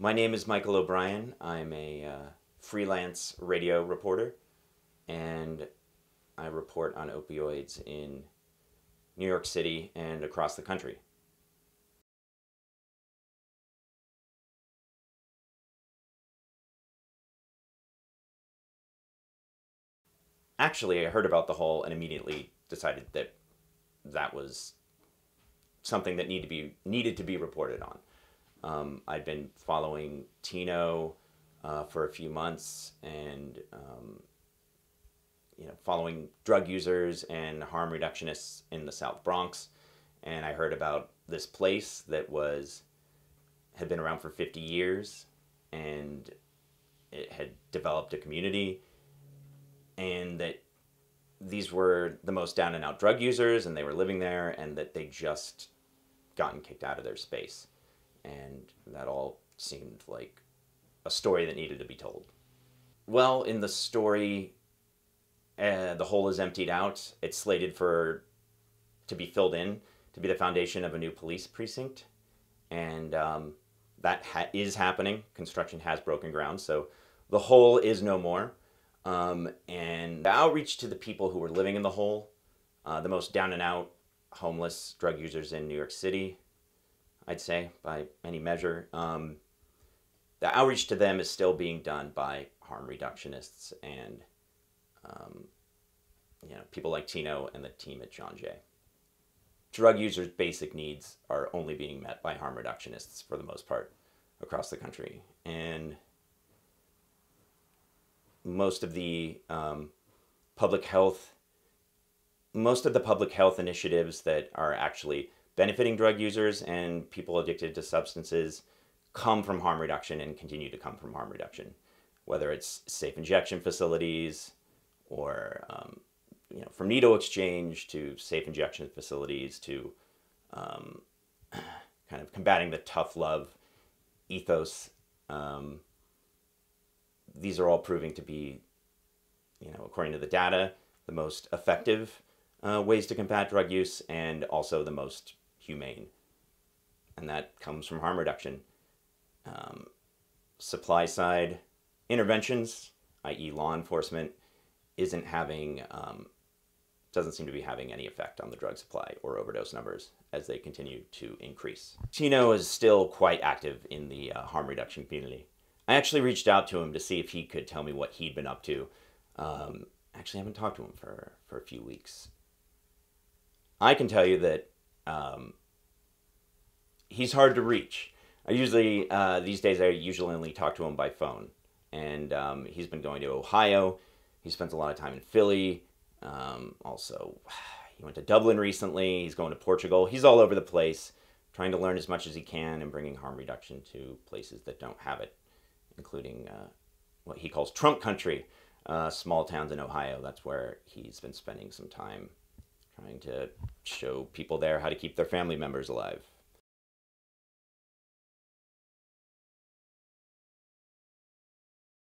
My name is Michael O'Brien. I'm a uh, freelance radio reporter, and I report on opioids in New York City and across the country. Actually, I heard about the hole and immediately decided that that was something that needed to be needed to be reported on. Um, I'd been following Tino uh, for a few months and um, you know following drug users and harm reductionists in the South Bronx, and I heard about this place that was had been around for 50 years and it had developed a community and that these were the most down and out drug users and they were living there and that they just gotten kicked out of their space and that all seemed like a story that needed to be told. Well in the story uh, the hole is emptied out. It's slated for to be filled in to be the foundation of a new police precinct. And um, that ha- is happening. Construction has broken ground so the hole is no more. Um, and the outreach to the people who were living in the hole, uh, the most down and out homeless drug users in New York City, I'd say, by any measure. Um, the outreach to them is still being done by harm reductionists and um, you know people like Tino and the team at John Jay. Drug users' basic needs are only being met by harm reductionists for the most part across the country, and most of the um, public health, most of the public health initiatives that are actually benefiting drug users and people addicted to substances come from harm reduction and continue to come from harm reduction, whether it's safe injection facilities or um, you know from needle exchange to safe injection facilities to um, kind of combating the tough love ethos um, these are all proving to be, you know, according to the data, the most effective uh, ways to combat drug use and also the most humane. And that comes from harm reduction. Um, supply side interventions, i.e., law enforcement, isn't having, um, doesn't seem to be having any effect on the drug supply or overdose numbers as they continue to increase. Tino is still quite active in the uh, harm reduction community. I actually reached out to him to see if he could tell me what he'd been up to. Um, actually, I haven't talked to him for, for a few weeks. I can tell you that um, he's hard to reach. I usually, uh, these days, I usually only talk to him by phone. And um, he's been going to Ohio. He spends a lot of time in Philly. Um, also, he went to Dublin recently. He's going to Portugal. He's all over the place, trying to learn as much as he can and bringing harm reduction to places that don't have it including uh, what he calls Trump country, uh, small towns in Ohio. That's where he's been spending some time trying to show people there how to keep their family members alive.